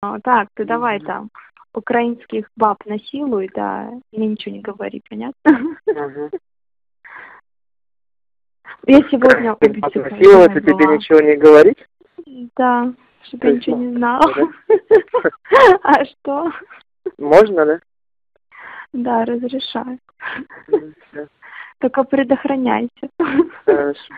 А, Так, ты давай там украинских баб насилуй, да, мне ничего не говори, понятно? Угу. Я сегодня у Ты Насиловать и тебе ничего не говорить? Да, чтобы я ничего не можно, знала. А что? Можно, да? Да, разрешаю. Только предохраняйся. Хорошо.